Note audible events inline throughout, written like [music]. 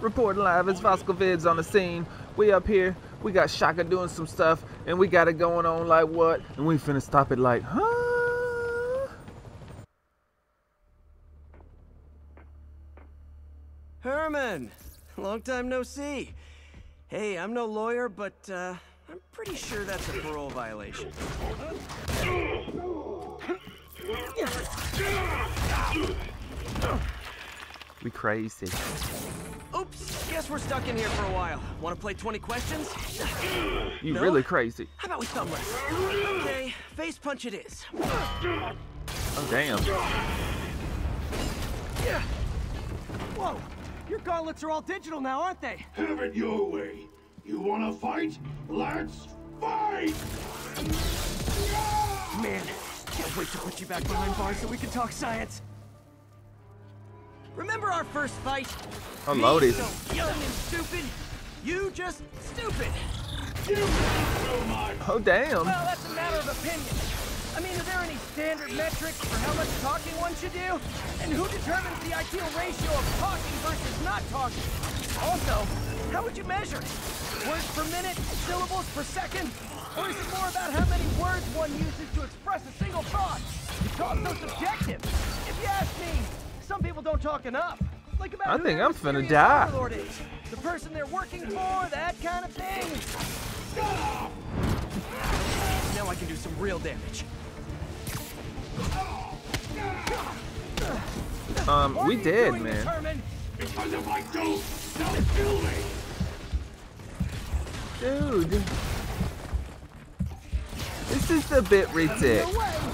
Reporting live as Voscal Vids on the scene. We up here, we got Shocker doing some stuff, and we got it going on like what? And we finna stop it like, huh? Herman! Long time no see. Hey, I'm no lawyer, but uh, I'm pretty sure that's a parole violation. We crazy. Oops, guess we're stuck in here for a while. Want to play 20 questions? [sighs] You No? really crazy. How about we thumb wrestle? Okay, face punch it is. Oh damn. Whoa! Your gauntlets are all digital now, aren't they? Have it your way. You wanna fight? Let's fight! Man, can't wait to put you back behind bars so we can talk science. Remember our first fight? Lordy. so young and stupid. You just stupid. You so much! Oh damn. Well, that's a matter of opinion. I mean, are there any standard metrics for how much talking one should do? And who determines the ideal ratio of talking versus not talking? Also, how would you measure it? Words per minute, syllables per second? Or is it more about how many words one uses to express a single thought? It's all so subjective. If you ask me, some people don't talk enough. Like about I think I'm finna mysterious die. is, the person they're working for, that kind of thing. Now I can do some real damage. Um, Why we did, doing man. Herman? Because if I don't, they'll kill me! Dude. This is a bit ridiculous.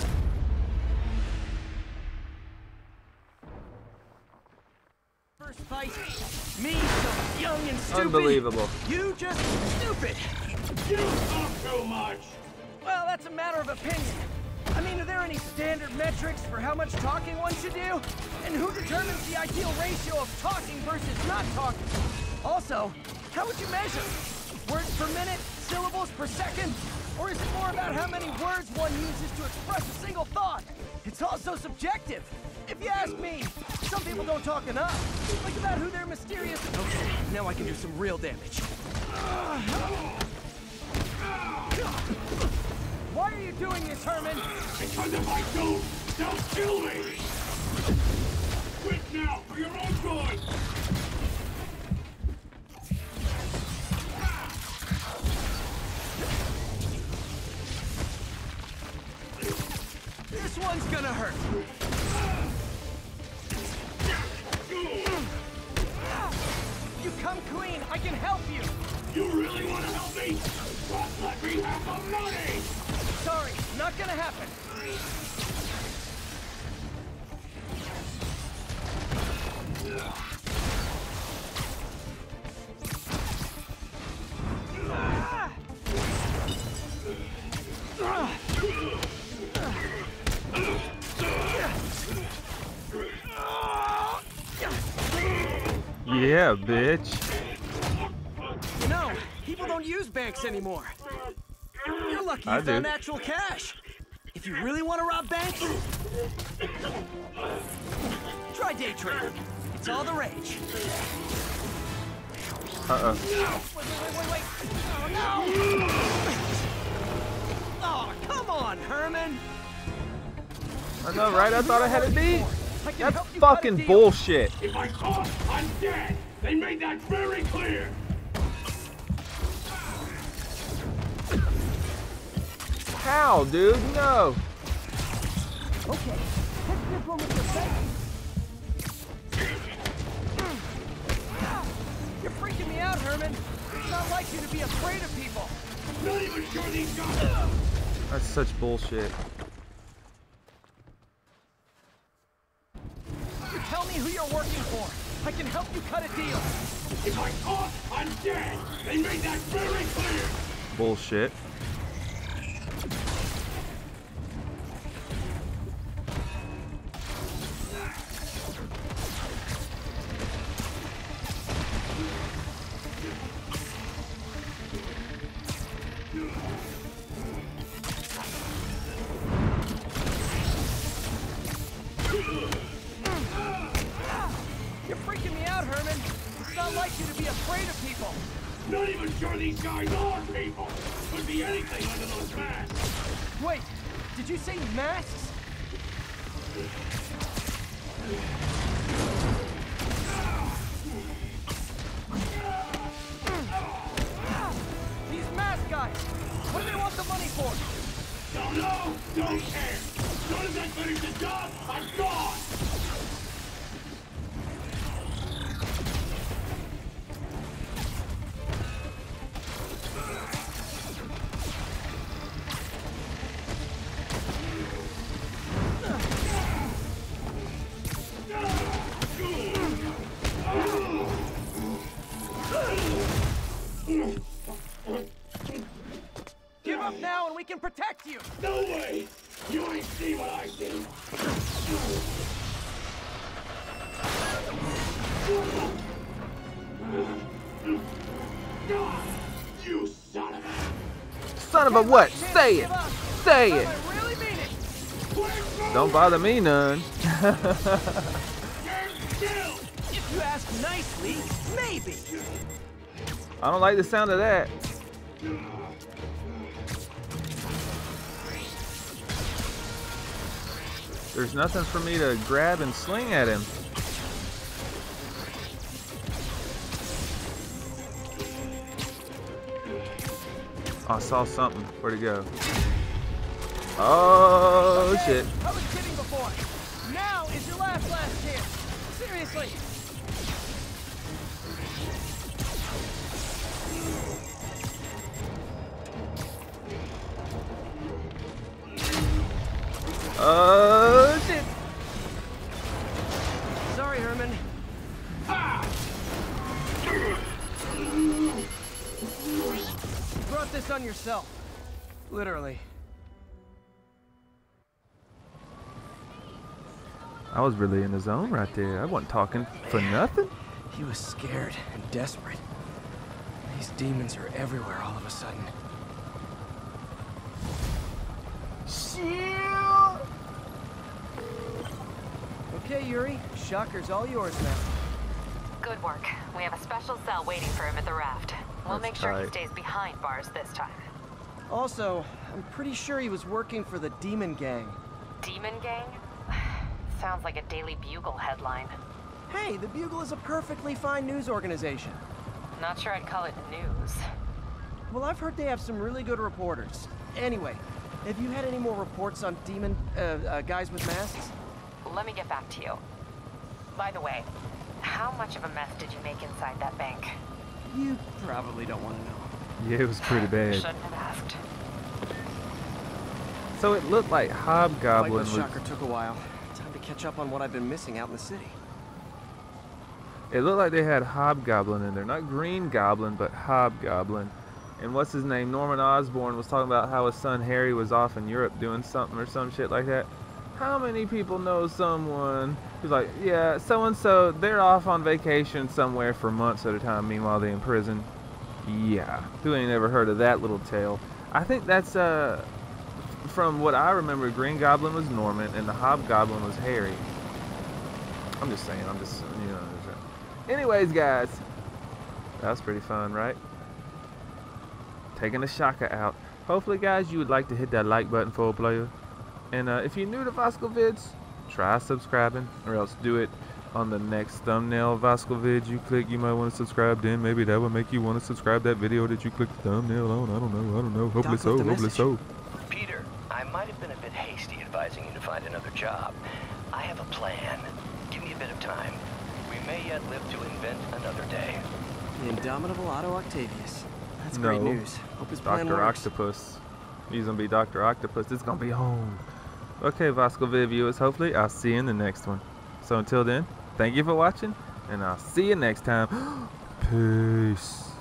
Unbelievable. You just stupid. You talk too much! Well, that's a matter of opinion. I mean, are there any standard metrics for how much talking one should do? And who determines the ideal ratio of talking versus not talking? Also, how would you measure? Words per minute, syllables per second? Or is it more about how many words one uses to express a single thought? It's also subjective. If you ask me, some people don't talk enough. Like about who their mysterious... Okay, now I can do some real damage. Why are you doing this, Herman? Because if I don't, they'll kill me! You. You really wanna help me? Just let me have the money! Sorry, not gonna happen. Yeah, bitch. No, people don't use banks anymore. You're lucky you I found do. actual cash. If you really want to rob banks, try day trading. It's all the rage. Uh-uh. Wait, wait, wait, wait. Oh, no! Oh, come on, Herman. I know, right? I thought I had it beat. That's help you cut a fucking bullshit. If I talk, I'm dead! They made that very clear! How, dude? No. Okay, take this one with your face. You're freaking me out, Herman. It's not like you to be afraid of people. Not even sure these guys... That's such bullshit. You tell me who you're working for. I can help you cut a deal. If I talk, I'm dead! They made that very clear! Bullshit. Not these guys are people. Could be anything under those masks. Wait, did you say masks? These mask guys, what do they want the money for? Don't know, don't care. As soon as I finish the job, I'm gone. Protect you. No way! You ain't see what I see! You son of a... Son of a what? Say it. Say it. I really mean it. Don't bother me none. Stand still! If you ask nicely, maybe. I don't like the sound of that. There's nothing for me to grab and sling at him. I saw something. Where'd it go? Oh Okay, shit. I was kidding before. Now is your last last chance. Seriously. Oh yourself. Literally. I was really in the zone right there. I wasn't talking for nothing. He was scared and desperate. These demons are everywhere all of a sudden. Okay, Yuri. Shocker's all yours now. Good work. We have a special cell waiting for him at the raft. We'll That's make sure he stays behind bars this time. Also, I'm pretty sure he was working for the Demon Gang. Demon Gang? [sighs] Sounds like a Daily Bugle headline. Hey, the Bugle is a perfectly fine news organization. Not sure I'd call it news. Well, I've heard they have some really good reporters. Anyway, have you had any more reports on demon uh, uh, guys with masks? Let me get back to you. By the way, how much of a mess did you make inside that bank? You probably don't want to know. Yeah, it was pretty [sighs] bad. Shouldn't have asked. So it looked like Fight Hobgoblin with was. Shocker took a while. Time to catch up on what I've been missing out in the city. It looked like they had Hobgoblin in there. Not Green Goblin, but Hobgoblin. And what's his name? Norman Osborn was talking about how his son Harry was off in Europe doing something or some shit like that. How many people know someone who's like, yeah, so and so, they're off on vacation somewhere for months at a time, meanwhile they're in prison? Yeah. Who ain't ever heard of that little tale? I think that's, uh, from what I remember, Green Goblin was Norman and the Hobgoblin was Harry. I'm just saying, I'm just, you know. Anyways, guys, that was pretty fun, right? Taking the Shocker out. Hopefully, guys, you would like to hit that like button for a player. And uh, if you're new to Voscal Vids, try subscribing, or else do it on the next thumbnail Voscal vid you click. You might want to subscribe. Then maybe that will make you want to subscribe that video that you clicked the thumbnail on. I don't know. I don't know. Hopefully Doc so. left a Hopefully message. so. Peter, I might have been a bit hasty advising you to find another job. I have a plan. Give me a bit of time. We may yet live to invent another day. The indomitable Otto Octavius. That's great news. Hope his plan Dr. works. Octopus. He's gonna be Dr. Octopus. It's gonna be home. Okay, Voscal Vid viewers, hopefully I'll see you in the next one. So until then, thank you for watching, and I'll see you next time. [gasps] Peace.